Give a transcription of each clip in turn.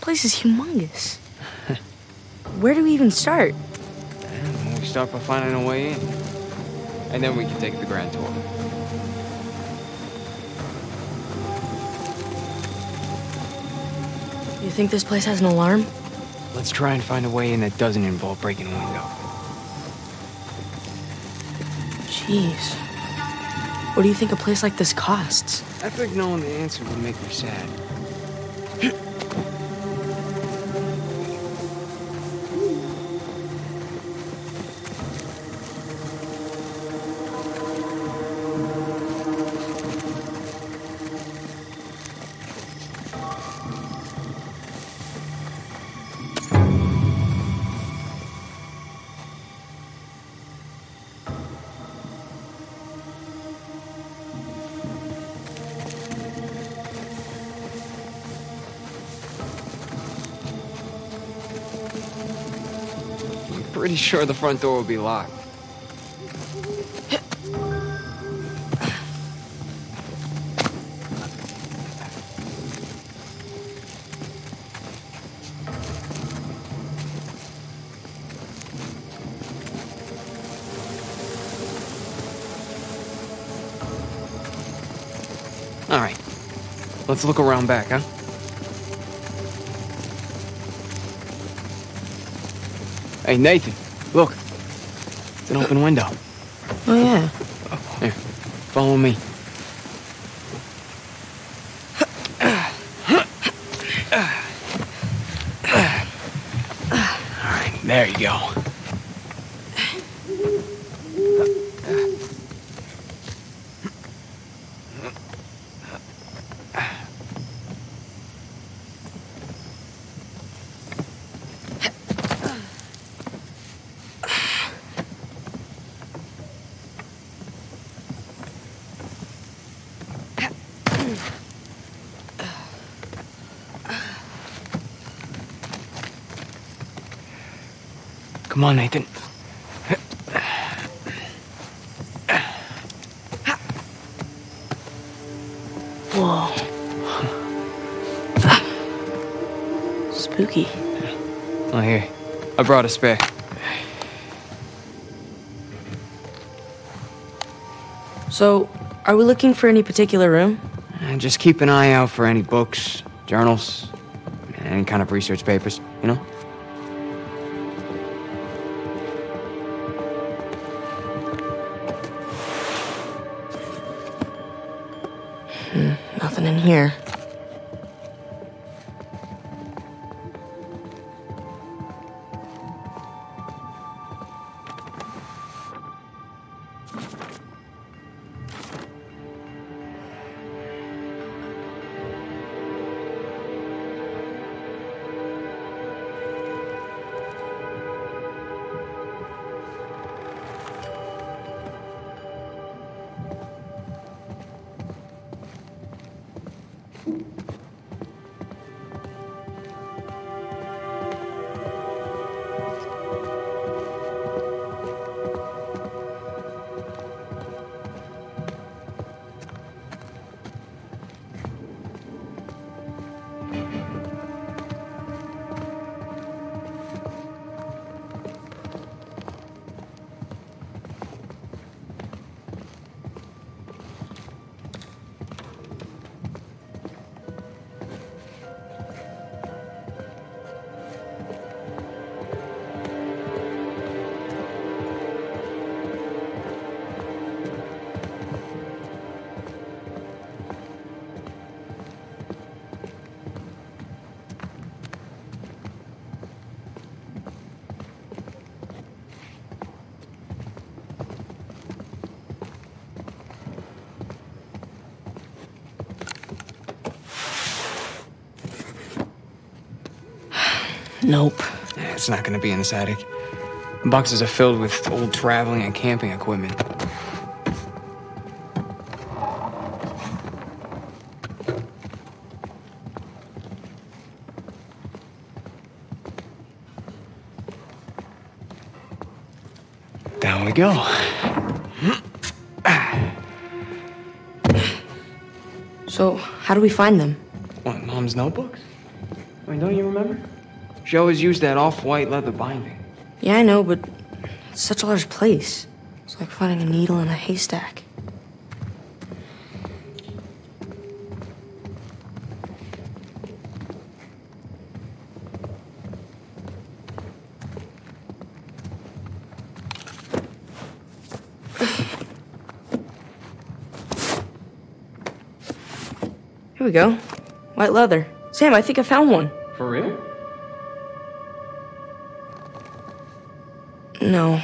place is humongous. Where do we even start? We start by finding a way in. And then we can take the grand tour. You think this place has an alarm? Let's try and find a way in that doesn't involve breaking a window. Jeez. What do you think a place like this costs? I think knowing the answer would make me sad. Pretty sure the front door will be locked. All right. Let's look around back, huh? Hey, Nathan, look. It's an open window. Oh, yeah. Here, follow me. All right, there you go. Come on, Nathan. Whoa. Spooky. Oh, here. I brought a spare. So, are we looking for any particular room? And just keep an eye out for any books, journals, any kind of research papers, Nothing in here. Nope. It's not gonna be in this attic. The boxes are filled with old traveling and camping equipment. Down we go. So, how do we find them? What, Mom's notebooks? I mean, don't you remember? She always used that off-white leather binding. Yeah, I know, but it's such a large place. It's like finding a needle in a haystack. Here we go. White leather. Sam, I think I found one. For real? No,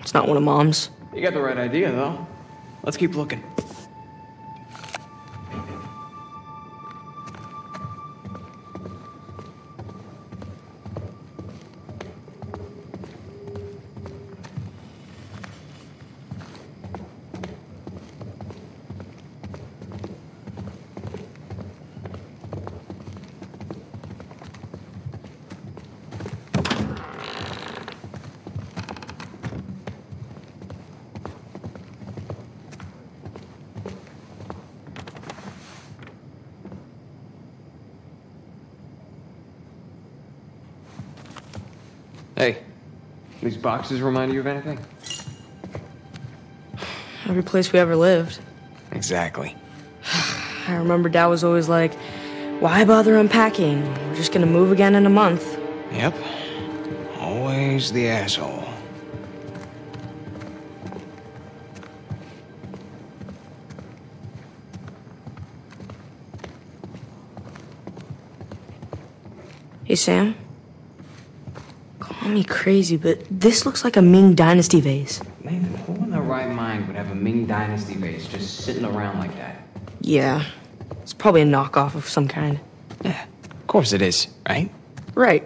it's not one of Mom's. You got the right idea, though. Let's keep looking. These boxes remind you of anything? Every place we ever lived. Exactly. I remember Dad was always like, why bother unpacking? We're just gonna move again in a month. Yep. Always the asshole. Hey, Sam. Call me crazy, but this looks like a Ming Dynasty vase. Nathan, who in their right mind would have a Ming Dynasty vase just sitting around like that? Yeah. It's probably a knockoff of some kind. Yeah, of course it is, right? Right.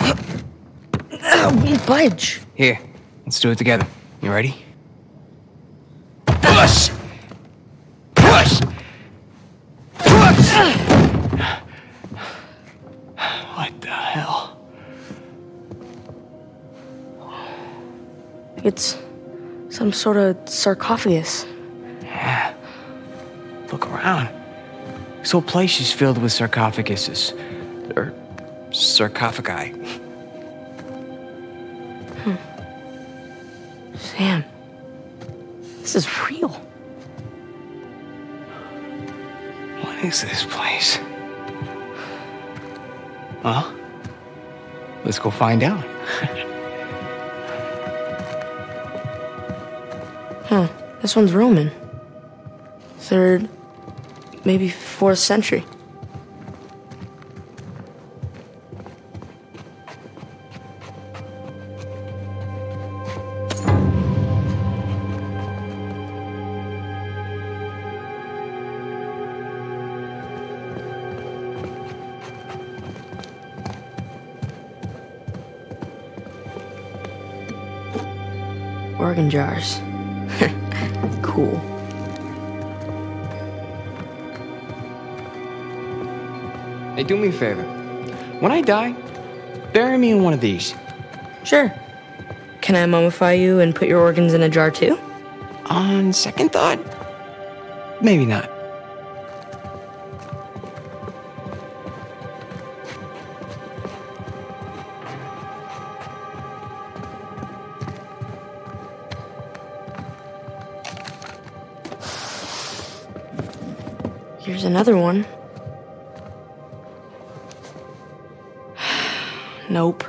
Won't budge. Here, let's do it together. You ready? Hell? It's some sort of sarcophagus. Yeah. Look around. This whole place is filled with sarcophaguses. Or sarcophagi. Sam, this is real. What is this place? Well, let's go find out. Huh. This one's Roman. Third, maybe fourth century. Jars. cool. Hey, do me a favor. When I die, bury me in one of these. Sure. Can I mummify you and put your organs in a jar too? On second thought, maybe not. Another one. nope.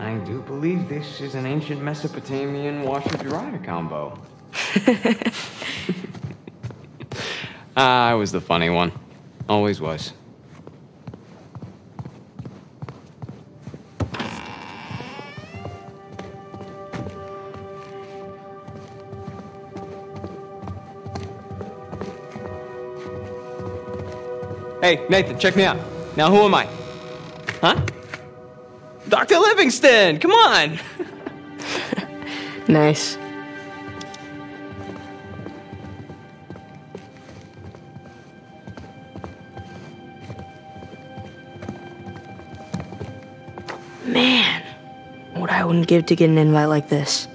I do believe this is an ancient Mesopotamian washer-dryer combo. Ah, I was the funny one. Always was. Hey, Nathan, check me out. Now, who am I? Huh? Dr. Livingstone, come on! Nice. Man, what I wouldn't give to get an invite like this.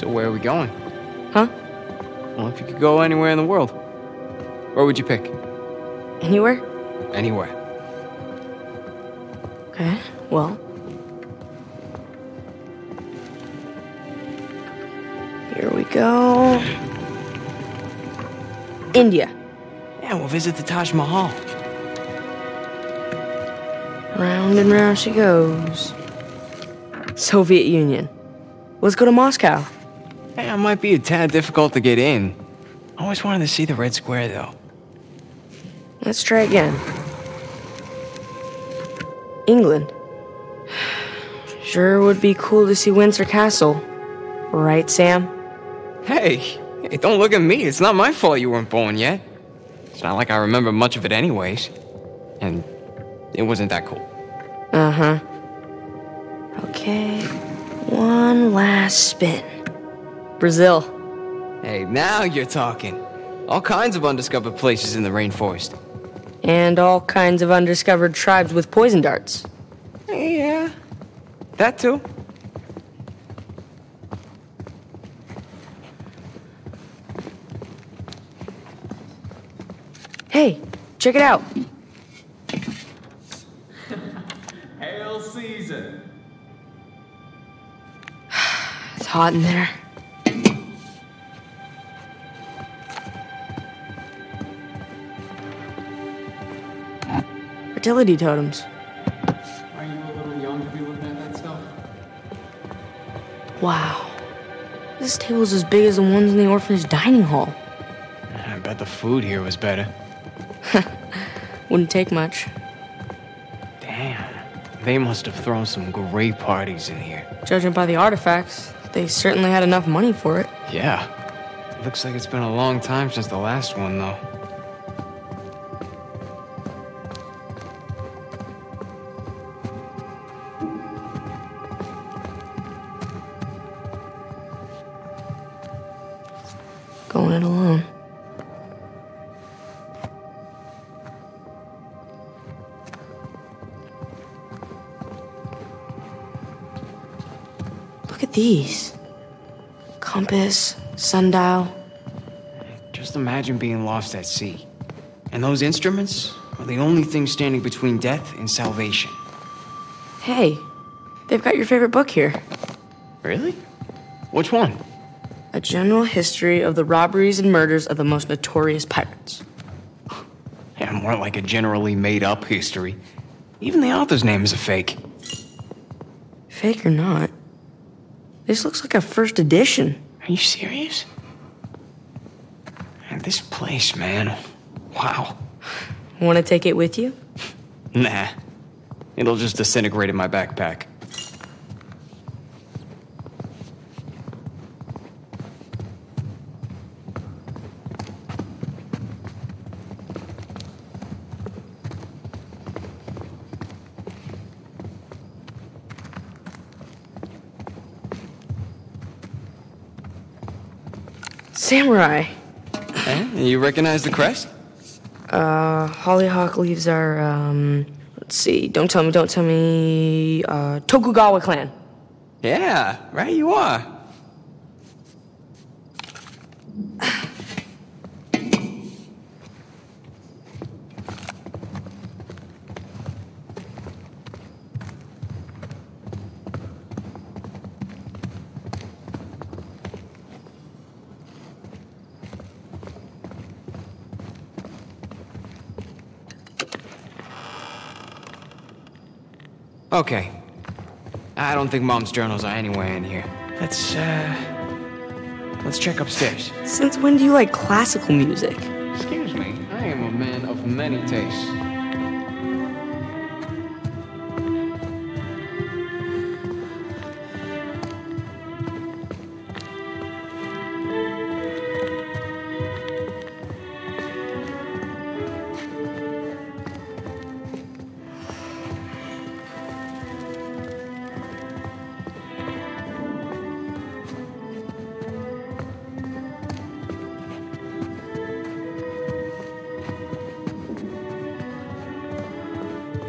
So where are we going? Huh? Well, if you could go anywhere in the world, where would you pick? Anywhere? Anywhere. Okay, well. Here we go. India. Yeah, we'll visit the Taj Mahal. Round and round she goes. Soviet Union. Let's go to Moscow. Yeah, it might be a tad difficult to get in. I always wanted to see the Red Square, though. Let's try again. England. Sure would be cool to see Windsor Castle. Right, Sam? Hey, hey, don't look at me. It's not my fault you weren't born yet. It's not like I remember much of it, anyways. And it wasn't that cool. Uh huh. Okay, one last spin. Brazil. Hey, now you're talking. All kinds of undiscovered places in the rainforest. And all kinds of undiscovered tribes with poison darts. Yeah, that too. Hey, check it out. Hail Caesar! It's hot in there. Fertility totems. Are you a little young to be looking at that stuff? Wow. This table's as big as the ones in the orphanage dining hall. I bet the food here was better. Wouldn't take much. Damn. They must have thrown some great parties in here. Judging by the artifacts, they certainly had enough money for it. Yeah. Looks like it's been a long time since the last one, though. Going it alone. Look at these. Compass, sundial. Just imagine being lost at sea. And those instruments are the only thing standing between death and salvation. Hey, they've got your favorite book here. Really? Which one? A general history of the robberies and murders of the most notorious pirates. Yeah, more like a generally made up history. Even the author's name is a fake. Fake or not, this looks like a first edition. Are you serious? And this place, man. Wow. Want to take it with you? Nah. It'll just disintegrate in my backpack. Samurai. Eh? You recognize the crest? Uh, hollyhock leaves are, um, let's see, don't tell me, don't tell me, uh, Tokugawa clan. Yeah, right you are. Okay. I don't think Mom's journals are anywhere in here. Let's, uh. Let's check upstairs. Since when do you like classical music? Excuse me, I am a man of many tastes.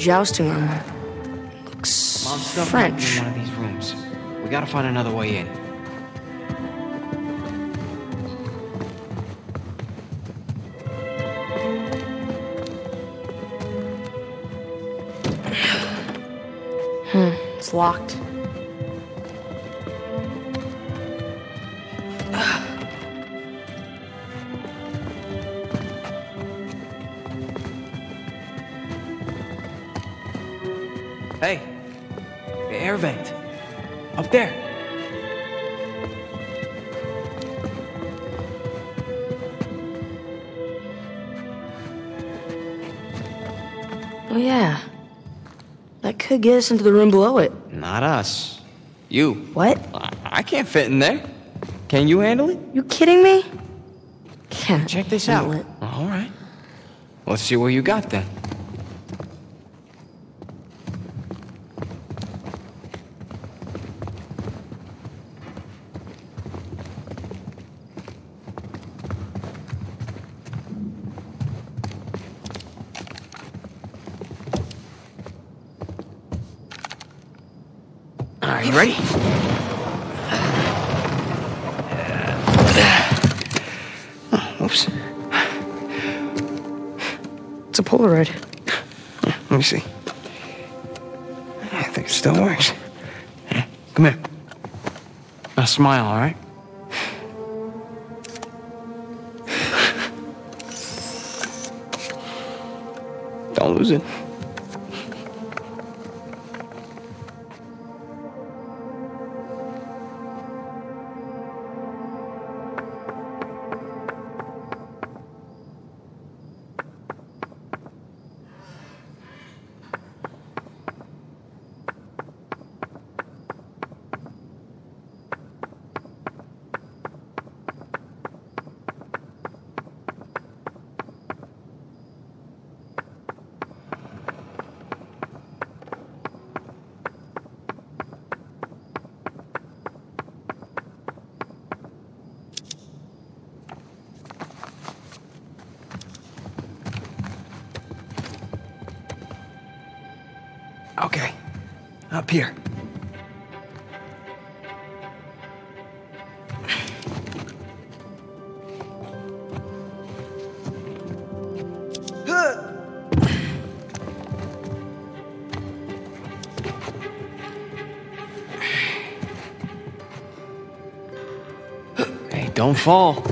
jousting armor. Looks Mom's French. In one of these rooms. We gotta find another way in. Hmm, it's locked. That could get us into the room below it. Not us. You. What? I, I can't fit in there. Can you handle it? You kidding me? Can't Check this out. it. All right. Let's see what you got then. You ready? Oh, oops. It's a Polaroid. Let me see. I think it still works. Come here. Now smile, all right? Don't lose it. Okay. Up here. Hey, don't fall.